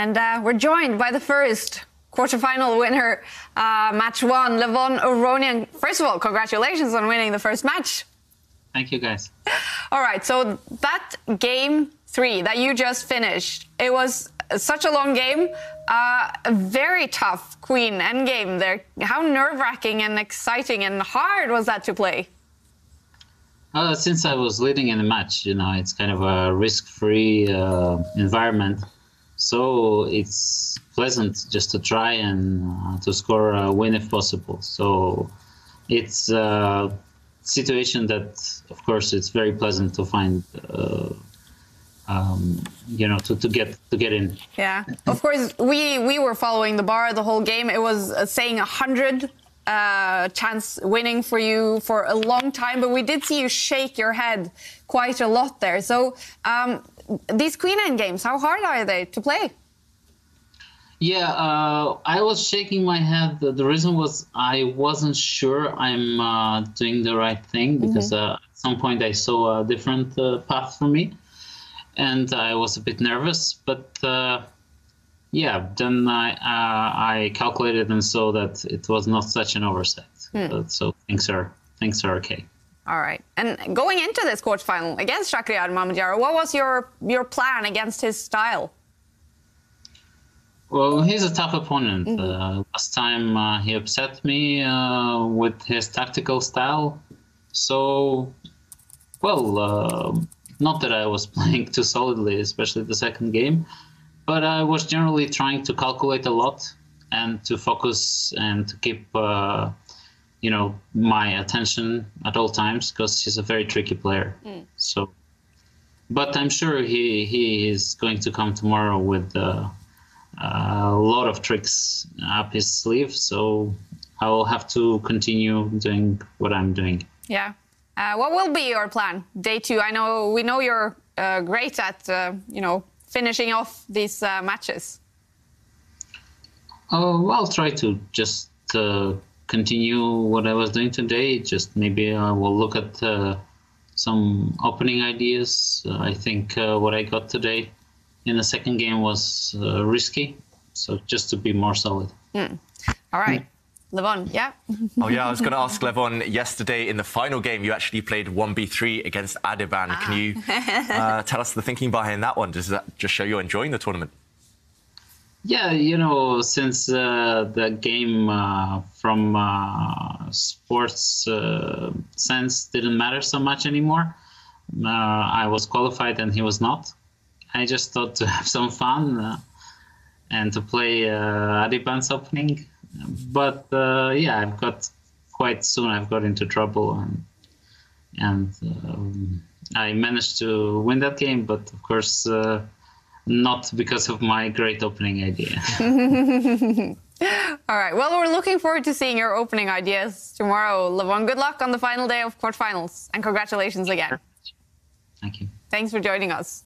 And uh, we're joined by the first quarterfinal winner, uh, match one, Levon Aronian. First of all, congratulations on winning the first match. Thank you, guys. All right, so that game three that you just finished, it was such a long game, uh, a very tough queen endgame there. How nerve-wracking and exciting and hard was that to play? Uh, since I was leading in the match, you know, it's kind of a risk-free uh, environment, so it's pleasant just to try and uh, to score a win if possible. So it's a situation that, of course, it's very pleasant to find. Uh, um, you know, to, to get to get in. Yeah, of course, we we were following the bar the whole game. It was uh, saying a hundred uh, chance winning for you for a long time, but we did see you shake your head quite a lot there. So um, these Queen End games, how hard are they to play? Yeah, uh, I was shaking my head. The, the, reason was I wasn't sure I'm uh, doing the right thing because mm-hmm. Uh, at some point I saw a different uh, path for me and I was a bit nervous. But uh, yeah, then I uh, I calculated and saw that it was not such an oversight. Hmm. so things are things are okay. All right. And going into this quarterfinal against Shakhriyar Mamedyarov, what was your your plan against his style? Well, he's a tough opponent. Mm-hmm. Uh, last time uh, he upset me uh, with his tactical style. So, well, uh, not that I was playing too solidly, especially the second game, but I was generally trying to calculate a lot and to focus and to keep, uh, you know, my attention at all times because he's a very tricky player. Mm. So, but I'm sure he he is going to come tomorrow with uh, a lot of tricks up his sleeve. So I will have to continue doing what I'm doing. Yeah. Uh, what will be your plan day two? I know we know you're uh, great at uh, you know finishing off these uh, matches. Oh, I'll try to just uh, continue what I was doing today. Just maybe I will look at uh, some opening ideas. I think what I got today in the second game was risky, so just to be more solid. Mm. All right. Mm. Levon, yeah. oh, yeah, I was going to ask Levon, yesterday in the final game, you actually played 1v3 against Adhiban. Ah. Can you uh, tell us the thinking behind that one? Does that just show you're enjoying the tournament? Yeah, you know, since uh, the game uh, from uh, sports uh, sense didn't matter so much anymore, uh, I was qualified and he was not. I just thought to have some fun and to play uh, Adhiban's opening but uh, yeah, I've got quite soon. I've got into trouble and and um, I managed to win that game, but of course uh, not because of my great opening idea. All right. Well, we're looking forward to seeing your opening ideas tomorrow. Levon, good luck on the final day of quarterfinals, and congratulations again. Thank you. Thanks for joining us.